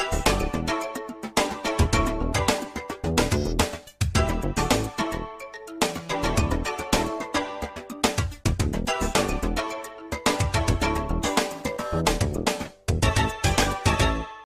you